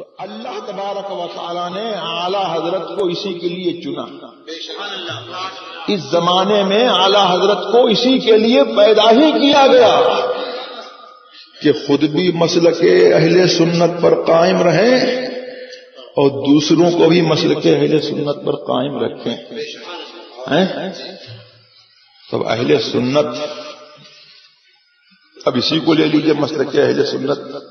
तो अल्लाह तबारक वाली ने आला हज़रत को इसी के लिए चुना। इस जमाने में आला हज़रत को इसी के लिए पैदा ही किया गया कि खुद भी मसल के अहले सुन्नत पर कायम रहें और दूसरों को भी मसल के अहले सुन्नत पर कायम रखें। हैं? तो अहले सुन्नत, अब इसी को ले लीजिए मसल के अहले सुन्नत।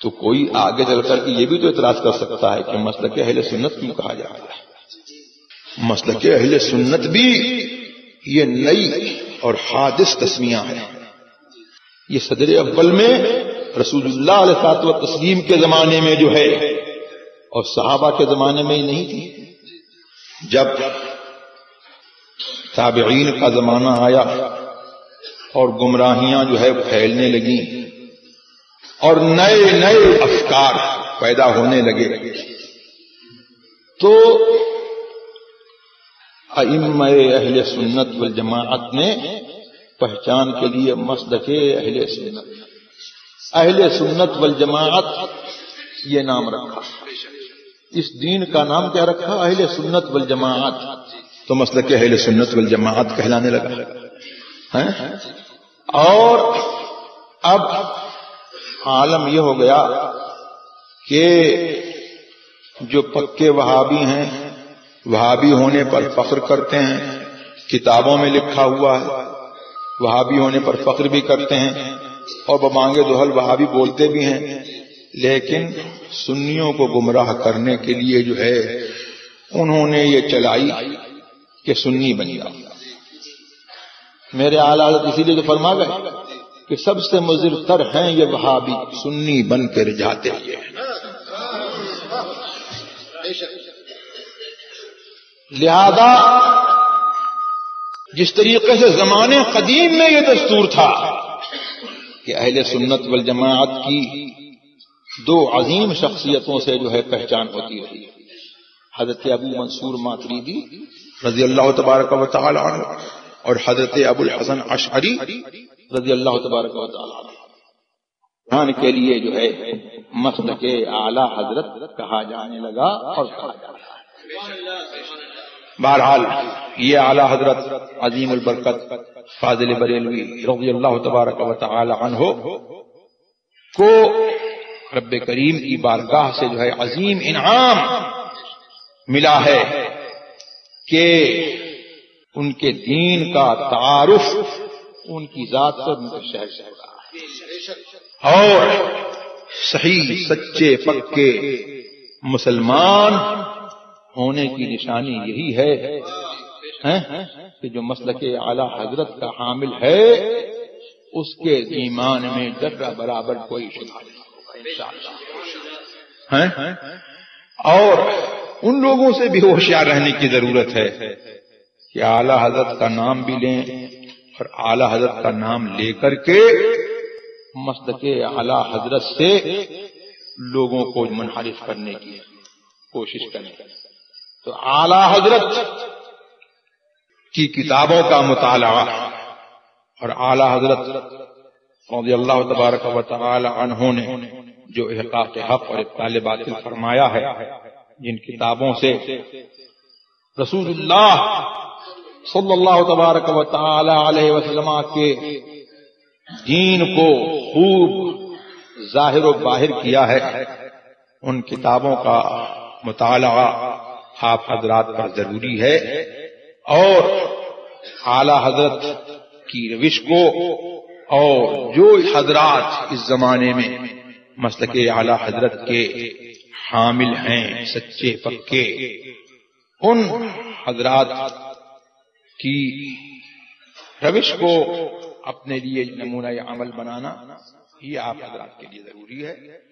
तो कोई आगे चलकर के ये भी तो इतराज कर सकता है कि मसल के अहले सुन्नत क्यों कहा जा रहा है? मसल के अहले सुन्नत भी ये नई और हादिस तस्मियाँ हैं। ये सदर अव्वल में रसूलुल्लाह तस्लीम के जमाने में जो है और सहाबा के जमाने में ही नहीं थी। जब ताबीन का जमाना आया और गुमराहियाँ जो है फैलने लगी और नए नए अफकार पैदा होने लगे। तो अम अहल सुन्नत वल जमात ने पहचान के लिए मसदके अहले सुन्नत। अहल सुन्नत वल जमात ये नाम रखा। इस दीन का नाम क्या रखा? अहले सुन्नत वल जमात तो मसल के अहले सुन्नत वल जमात कहलाने लगा। है? और अब आलम यह हो गया कि जो पक्के वहाबी हैं, वहाबी होने पर फख्र करते हैं, किताबों में लिखा हुआ है, वहाबी होने पर फख्र भी करते हैं, और बमांगे दोहल वहाबी बोलते भी हैं, लेकिन सुन्नियों को गुमराह करने के लिए जो है, उन्होंने ये चलाई कि सुन्नी बन जाओ मेरे आला इसीलिए तो फरमा गए कि सबसे मुजिर तर हैं ये वहाबी सुन्नी बन जाते हैं। लिहाजा, जिस तरीके से जमाने कदीम में ये दस्तूर था कि अहले सुन्नत वल जमात की दो अजीम शख्सियतों से जो है पहचान होती रही। हज़रत अबू मंसूर मातरीदी रज़ी अल्लाह तबारक और हज़रत अबुल हसन अशरी रज़ी अल्लाह तबारक के लिए जो है मसल के आला हज़रत कहा जाने लगा और कहा जा रहा बहरहाल, ये आला हज़रत अजीम बरकत फाजिल बरेलवी रज़ी अल्लाह तबारक हो को रब करीम की बारगाह से जो है अजीम इनाम मिला है कि उनके दीन का तारुफ उनकी जात उनके शहर शहर और सही, सच्चे, पक्के मुसलमान होने की निशानी यही है? कि जो मसल के आला हज़रत का हामिल है, उसके ईमान में जर्रा बराबर कोई सुधार नहीं होगा है? और उन लोगों से भी होशियार रहने की ज़रूरत है कि आला हज़रत का नाम भी लें और आला हज़रत का नाम लेकर के के आला हज़रत से लोगों को मुनहरिफ करने की कोशिश करें। तो आला हज़रत की किताबों का मुताला और आला हज़रत अल्लाह तबारक वाल ने जो एहकाक हक और इकताल बातिल फरमाया है, जिन किताबों से रसूलुल्लाह सल्लल्लाहु तबारक वसल्लम के दीन को खूब ज़ाहिर व बाहिर किया है। उन किताबों का मुताला आप हजरात पर ज़रूरी है और आला हज़रत की रविश को और जो हजरात इस जमाने में मसल के आला हज़रत के हामिल हैं, सच्चे पक्के, उन हजरात की रविश को अपने लिए नमूना अमल बनाना, ये आप हजरात के लिए ज़रूरी है।